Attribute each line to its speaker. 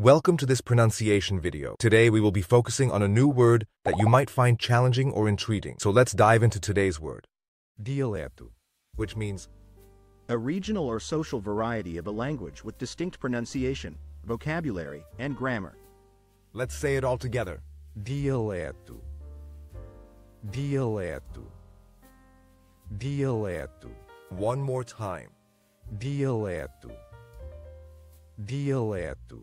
Speaker 1: Welcome to this pronunciation video. Today we will be focusing on a new word that you might find challenging or intriguing. So let's dive into today's word,
Speaker 2: Dialecto.
Speaker 1: which means
Speaker 3: A regional or social variety of a language with distinct pronunciation, vocabulary, and grammar.
Speaker 1: let's say it all together.
Speaker 2: Dialecto. Dialecto. Dialecto.
Speaker 1: One more time.
Speaker 2: Dialecto. Dialecto.